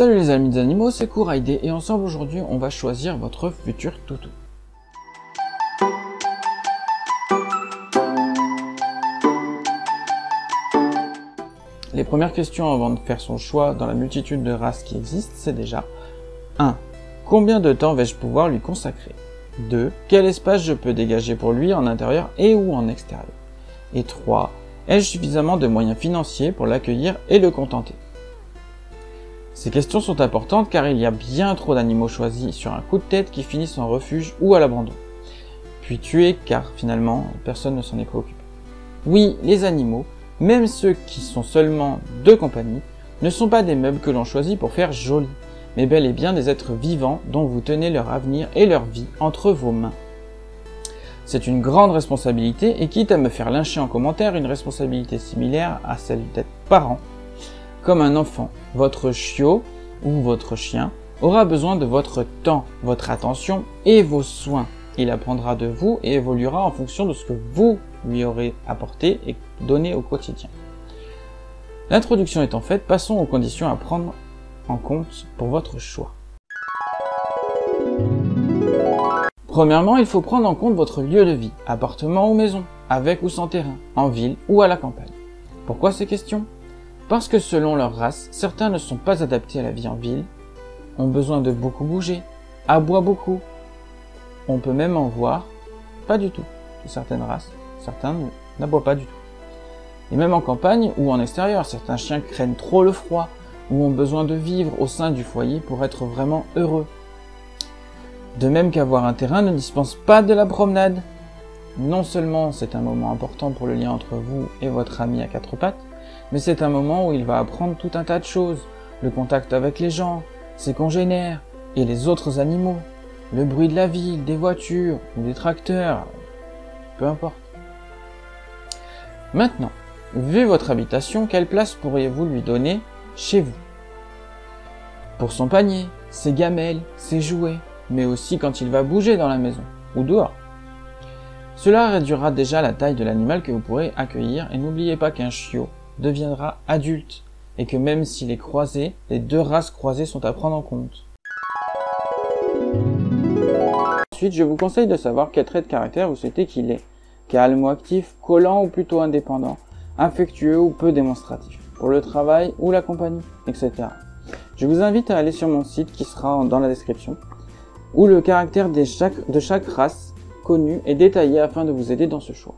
Salut les amis des animaux, c'est Kouraïdé et ensemble aujourd'hui on va choisir votre futur toutou. Les premières questions avant de faire son choix dans la multitude de races qui existent, c'est déjà 1. Combien de temps vais-je pouvoir lui consacrer? 2. Quel espace je peux dégager pour lui en intérieur et ou en extérieur? Et 3. Ai-je suffisamment de moyens financiers pour l'accueillir et le contenter? Ces questions sont importantes car il y a bien trop d'animaux choisis sur un coup de tête qui finissent en refuge ou à l'abandon. Puis tués car finalement personne ne s'en est préoccupé. Oui, les animaux, même ceux qui sont seulement de compagnie, ne sont pas des meubles que l'on choisit pour faire joli mais bel et bien des êtres vivants dont vous tenez leur avenir et leur vie entre vos mains. C'est une grande responsabilité et quitte à me faire lyncher en commentaire, une responsabilité similaire à celle d'être parent. Comme un enfant, votre chiot ou votre chien aura besoin de votre temps, votre attention et vos soins. Il apprendra de vous et évoluera en fonction de ce que vous lui aurez apporté et donné au quotidien. L'introduction étant faite, passons aux conditions à prendre en compte pour votre choix. Premièrement, il faut prendre en compte votre lieu de vie, appartement ou maison, avec ou sans terrain, en ville ou à la campagne. Pourquoi ces questions? Parce que selon leur race, certains ne sont pas adaptés à la vie en ville, ont besoin de beaucoup bouger, aboient beaucoup. On peut même en voir pas du tout de certaines races, certains n'aboient pas du tout. Et même en campagne ou en extérieur, certains chiens craignent trop le froid, ou ont besoin de vivre au sein du foyer pour être vraiment heureux. De même qu'avoir un terrain ne dispense pas de la promenade. Non seulement c'est un moment important pour le lien entre vous et votre ami à quatre pattes, mais c'est un moment où il va apprendre tout un tas de choses, le contact avec les gens, ses congénères et les autres animaux, le bruit de la ville, des voitures ou des tracteurs, peu importe. Maintenant, vu votre habitation, quelle place pourriez-vous lui donner chez vous? Pour son panier, ses gamelles, ses jouets, mais aussi quand il va bouger dans la maison ou dehors. Cela réduira déjà la taille de l'animal que vous pourrez accueillir et n'oubliez pas qu'un chiot deviendra adulte et que même s'il est croisé, les deux races croisées sont à prendre en compte. Ensuite, je vous conseille de savoir quel trait de caractère vous souhaitez qu'il ait. Calme ou actif, collant ou plutôt indépendant, affectueux ou peu démonstratif pour le travail ou la compagnie, etc. Je vous invite à aller sur mon site qui sera dans la description, où le caractère de chaque, de chaque race connue est détaillé afin de vous aider dans ce choix.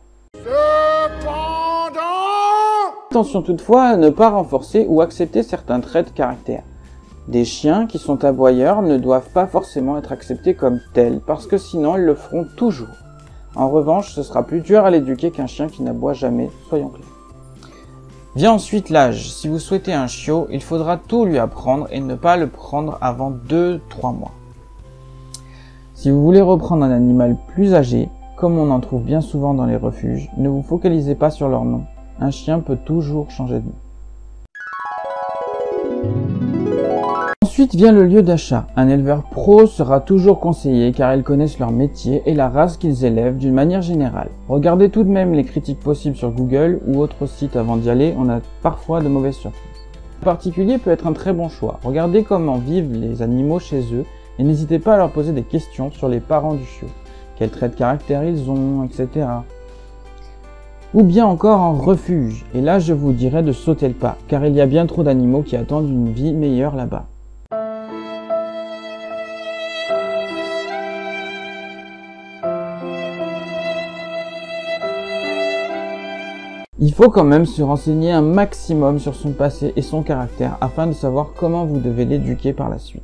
Attention toutefois à ne pas renforcer ou accepter certains traits de caractère. Des chiens qui sont aboyeurs ne doivent pas forcément être acceptés comme tels, parce que sinon ils le feront toujours. En revanche, ce sera plus dur à l'éduquer qu'un chien qui n'aboie jamais, soyons clairs. Vient ensuite l'âge. Si vous souhaitez un chiot, il faudra tout lui apprendre et ne pas le prendre avant 2-3 mois. Si vous voulez reprendre un animal plus âgé, comme on en trouve bien souvent dans les refuges, ne vous focalisez pas sur leur nom. Un chien peut toujours changer de nom. Ensuite vient le lieu d'achat. Un éleveur pro sera toujours conseillé car ils connaissent leur métier et la race qu'ils élèvent d'une manière générale. Regardez tout de même les critiques possibles sur Google ou autres sites avant d'y aller, on a parfois de mauvaises surprises. Le particulier peut être un très bon choix. Regardez comment vivent les animaux chez eux et n'hésitez pas à leur poser des questions sur les parents du chiot. Quels traits de caractère ils ont, etc. Ou bien encore en refuge. Et là, je vous dirais de sauter le pas, car il y a bien trop d'animaux qui attendent une vie meilleure là-bas. Il faut quand même se renseigner un maximum sur son passé et son caractère afin de savoir comment vous devez l'éduquer par la suite.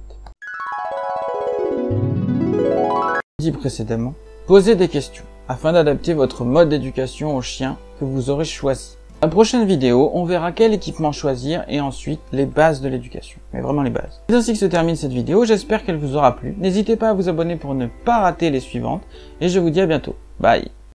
Dit précédemment, posez des questions afin d'adapter votre mode d'éducation au chien que vous aurez choisi. Dans la prochaine vidéo, on verra quel équipement choisir et ensuite les bases de l'éducation. Mais vraiment les bases. C'est ainsi que se termine cette vidéo, j'espère qu'elle vous aura plu. N'hésitez pas à vous abonner pour ne pas rater les suivantes et je vous dis à bientôt. Bye